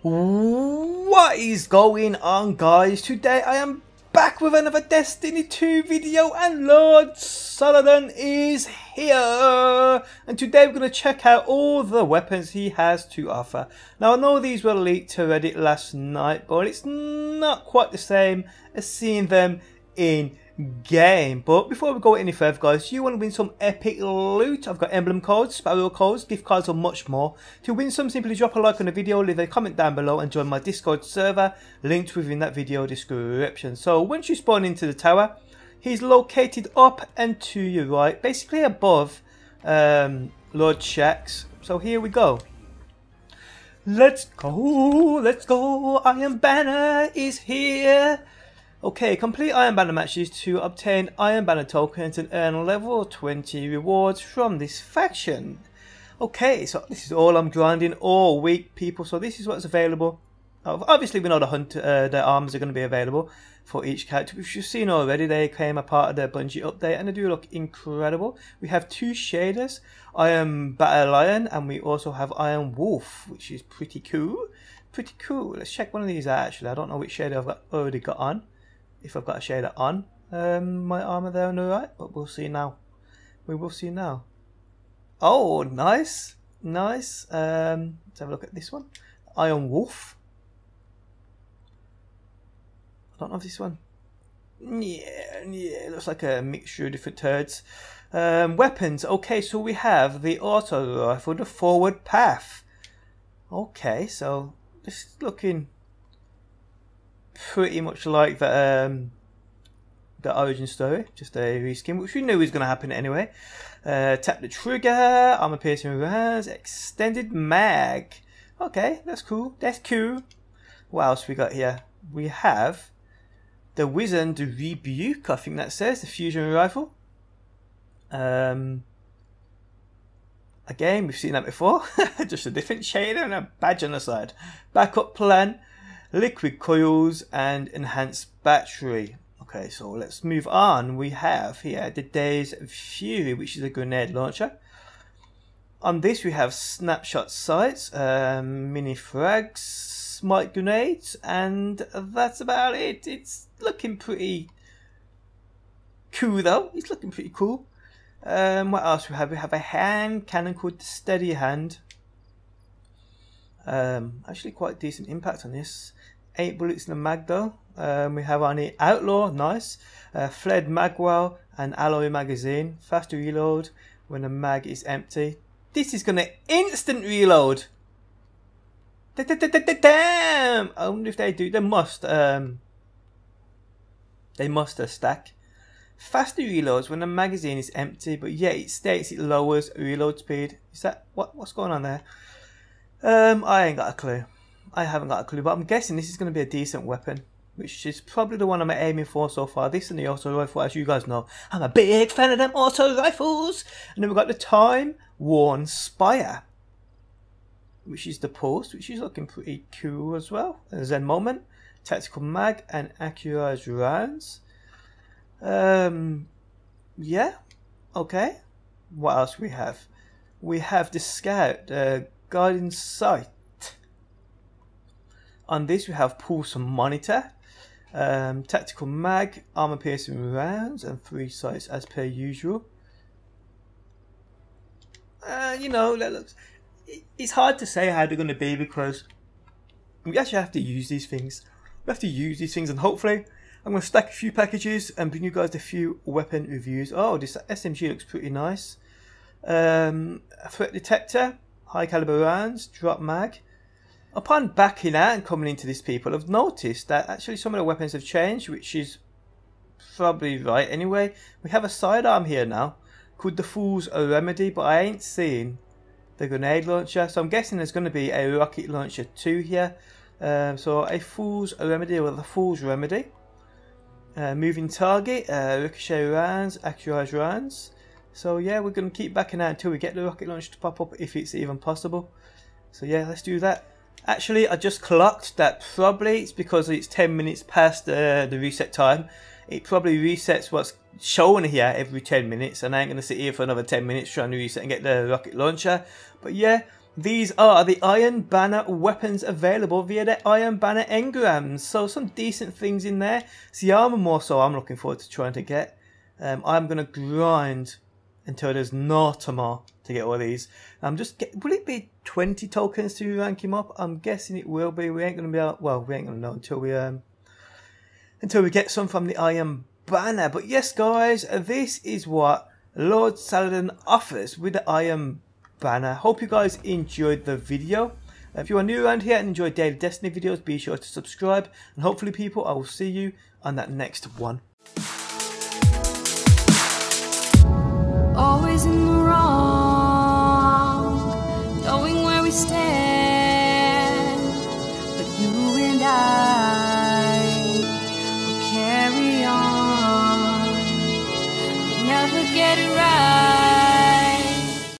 What is going on guys? Today I am back with another Destiny 2 video and Lord Saladin is here and today we're going to check out all the weapons he has to offer. Now I know these were leaked to Reddit last night but it's not quite the same as seeing them in game. But before we go any further, guys, you want to win some epic loot. I've got emblem codes, sparrow codes, gift cards, and much more. To win some, simply drop a like on the video, leave a comment down below, and join my Discord server, linked within that video description. So once you spawn into the tower, he's located up and to your right, basically above um, Lord Shaxx. So here we go. Let's go, let's go, Iron Banner is here. Okay, complete Iron Banner matches to obtain Iron Banner tokens and earn level 20 rewards from this faction. Okay, so this is all I'm grinding all week, people. So this is what's available. Obviously, we know the hunt, uh, the arms are going to be available for each character, which you've seen already. They came a part of the Bungie update, and they do look incredible. We have two shaders, Iron Battle Lion, and we also have Iron Wolf, which is pretty cool. Pretty cool. Let's check one of these out, actually. I don't know which shader I've already got on if I've got a shader on um, my armor there on the right, but we'll see now. We will see now. Oh, nice, nice. Um, let's have a look at this one. Iron Wolf. I don't know if this one. Yeah, yeah, it looks like a mixture of different turds. Um, weapons. Okay, so we have the auto rifle, the forward path. Okay, so is looking pretty much like the um, the origin story, just a reskin, which we knew was going to happen anyway. Uh, tap the trigger, armor piercing rounds, extended mag. Okay, that's cool. That's cool. What else we got here? We have the Wizened Rebuke, I think that says, the fusion rifle. Um, again, we've seen that before. just a different shader and a badge on the side. Backup plan liquid coils and enhanced battery. Okay, so let's move on. We have here the Days of Fury, which is a grenade launcher. On this we have snapshot sights, um, mini frags, smite grenades, and that's about it. It's looking pretty cool though. It's looking pretty cool. Um, what else we have? We have a hand cannon called the Steady Hand. Um, actually quite decent impact on this. Eight bullets in the mag though. Um, we have only Outlaw, nice. Uh, Flared Magwell and Alloy magazine. Faster reload when the mag is empty. This is gonna instant reload. Damn! I wonder if they do. They must. Um, they must stack. Faster reloads when the magazine is empty, but yeah, it states it lowers reload speed. Is that what? What's going on there? Um, I ain't got a clue. I haven't got a clue, but I'm guessing this is going to be a decent weapon, which is probably the one I'm aiming for so far. This and the auto rifle, as you guys know, I'm a big fan of them auto rifles. And then we've got the Time Worn Spire, which is the post, which is looking pretty cool as well. Zen Moment, Tactical Mag, and Accurized Rounds. Um, yeah, okay. What else we have? We have the Scout, uh, Guiding Sight. On this we have pulse monitor, um, tactical mag, armor piercing rounds, and three sights as per usual. Uh, you know, that looks. It's hard to say how they're going to be because we actually have to use these things. We have to use these things, and hopefully, I'm going to stack a few packages and bring you guys a few weapon reviews. Oh, this SMG looks pretty nice. Um, threat detector, high caliber rounds, drop mag. Upon backing out and coming into this, people I've noticed that actually some of the weapons have changed, which is probably right anyway. We have a sidearm here now called the Fool's Remedy, but I ain't seen the grenade launcher, so I'm guessing there's going to be a rocket launcher too here. Um, so a Fool's Remedy or the Fool's Remedy. Uh, moving target, uh, ricochet rounds, accurized rounds. So yeah, we're going to keep backing out until we get the rocket launcher to pop up if it's even possible. So yeah, let's do that. Actually, I just clocked that probably it's because it's 10 minutes past uh, the reset time. It probably resets what's shown here every 10 minutes and I ain't going to sit here for another 10 minutes trying to reset and get the rocket launcher. But yeah, these are the Iron Banner weapons available via the Iron Banner engrams. So some decent things in there. It's the armor more so I'm looking forward to trying to get. Um, I'm going to grind until there's no more to get all of these. I'm just get, will it be 20 tokens to rank him up? I'm guessing it will be. We ain't to be able, well, we ain't to know until we um until we get some from the Iron Banner. But yes, guys, this is what Lord Saladin offers with the Iron banner. Hope you guys enjoyed the video. If you are new around here and enjoy daily Destiny videos, be sure to subscribe. And hopefully, people, I will see you on that next one. always in the wrong, knowing where we stand.